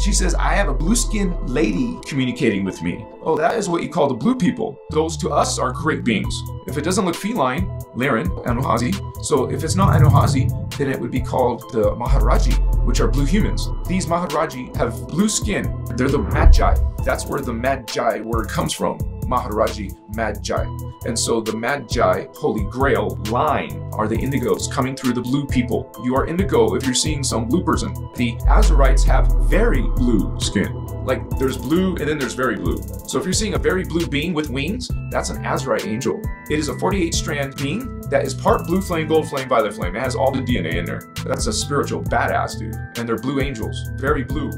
She says, I have a blue skinned lady communicating with me. Oh, that is what you call the blue people. Those to us are great beings. If it doesn't look feline, Lyran, Anuhazi. So if it's not Anuhazi, then it would be called the Maharaji, which are blue humans. These Maharaji have blue skin. They're the Magi. That's where the Magi word comes from. Maharaji Magi. And so the Magi, Holy Grail line are the indigos coming through the blue people. You are indigo if you're seeing some blue person. The Azurites have very blue skin. Like there's blue and then there's very blue. So if you're seeing a very blue being with wings, that's an Azurite angel. It is a 48 strand being that is part blue flame, gold flame, violet flame. It has all the DNA in there. That's a spiritual badass dude. And they're blue angels, very blue.